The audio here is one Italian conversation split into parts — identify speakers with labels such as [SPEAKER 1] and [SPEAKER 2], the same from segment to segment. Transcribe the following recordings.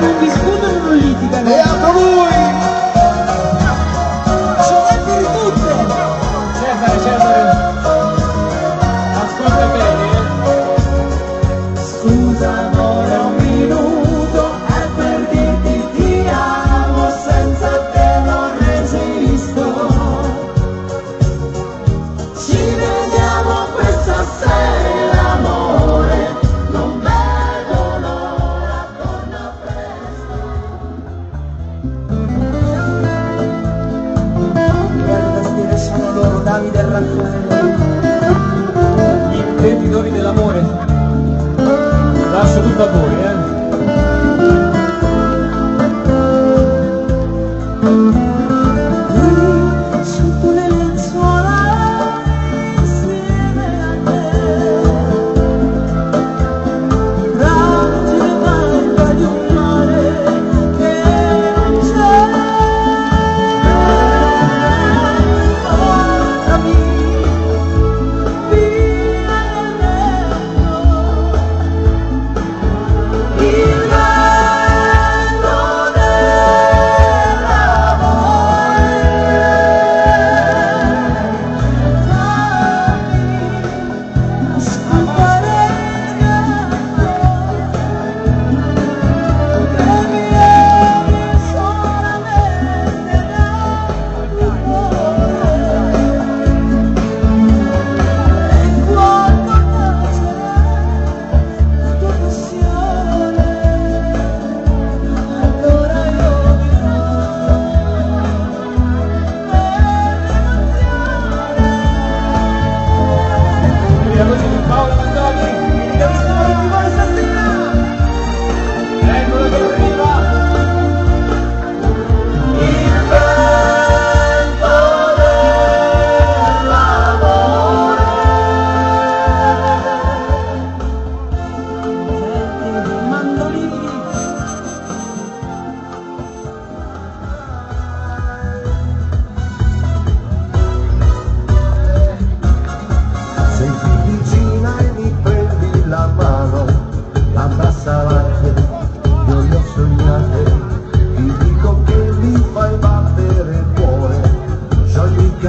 [SPEAKER 1] gonna be
[SPEAKER 2] dell'amore. Lascio tutto a voi, eh.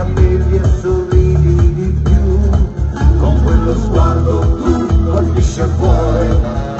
[SPEAKER 1] capelli e sorridi di più, con quello sguardo tu colpisci il cuore.